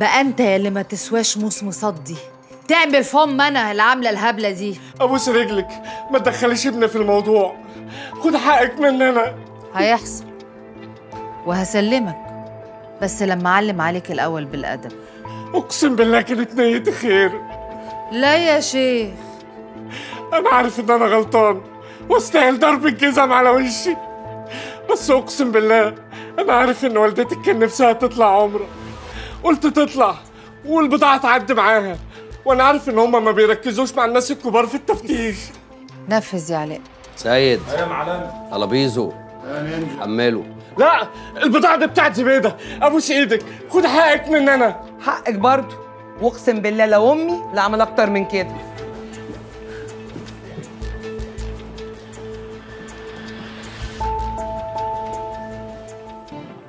بقى انت يا اللي ما تسواش موس مصدي. تعمل فم أنا اللي عامله الهبلة دي. أبوس رجلك ما تدخليش ابني في الموضوع. خد حقك مننا هيحصل. وهسلمك. بس لما أعلم عليك الأول بالأدب. أقسم بالله كانت نيتي خير. لا يا شيخ. أنا عارف إن أنا غلطان. واستاهل ضرب الجزم على وشي. بس أقسم بالله أنا عارف إن والدتك كان نفسها تطلع عمره قلت تطلع. والبضاعة تعدي معاها. وأنا عارف إن هما ما بيركزوش مع الناس الكبار في التفتيش. نفذ يا علاء. سيد. يا معلم. طلبيزو حمله لا البضاعة دي بتاعت زبيدة. أبوس إيدك. خد حقك مننا حقك برضه. واقسم بالله لو أمي لا اعمل أكتر من كده.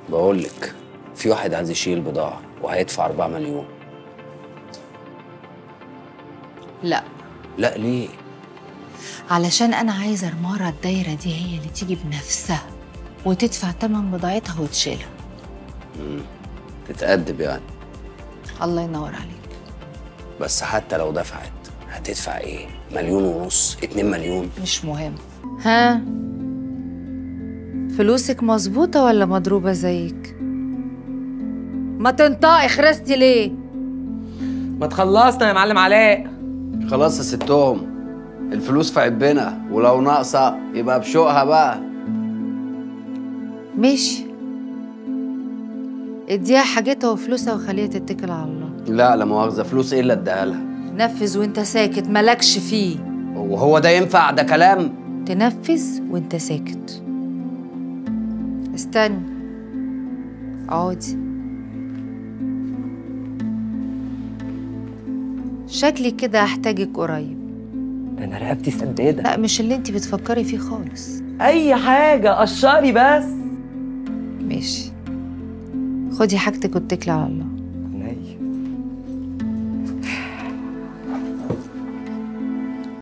بقول لك في واحد عايز يشيل بضاعة. وهيدفع 4 مليون لا لا ليه؟ علشان أنا عايزة رماره الدايرة دي هي اللي تيجي بنفسها وتدفع تمن بضاعتها وتشيلها تتأدب يعني الله ينور عليك بس حتى لو دفعت هتدفع إيه؟ مليون ونص؟ اتنين مليون؟ مش مهم ها فلوسك مظبوطة ولا مضروبة زيك؟ ما تنطقي خرستي ليه؟ ما تخلصنا يا معلم علاء. خلاص يا ستهم الفلوس في عبنا ولو ناقصة يبقى بشوقها بقى. ماشي. اديها حاجتها وفلوسها وخليها تتكل على الله. لا لا مؤاخذة فلوس إيه اللي اديها لها؟ نفذ وانت ساكت مالكش فيه. وهو ده ينفع؟ ده كلام؟ تنفذ وانت ساكت. استنى. اقعدي. شكلي كده هحتاجك قريب. ده أنا رقبتي سدادة. لا مش اللي انت بتفكري فيه خالص. أي حاجة قشري بس. ماشي. خدي حاجتك واتكلي على الله.